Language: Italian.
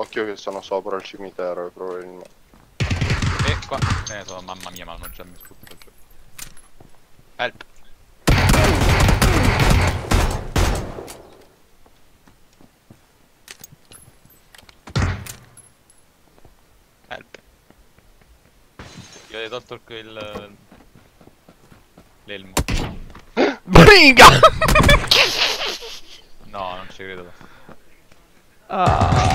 Occhio che sono sopra il cimitero, probabilmente. E qua. Eh, so, mamma mia, ma non c'è mi sputo giù. Help. Help. Gli ho tolto il... il... L'elmo. Bringa! No, non ci credo. Ah.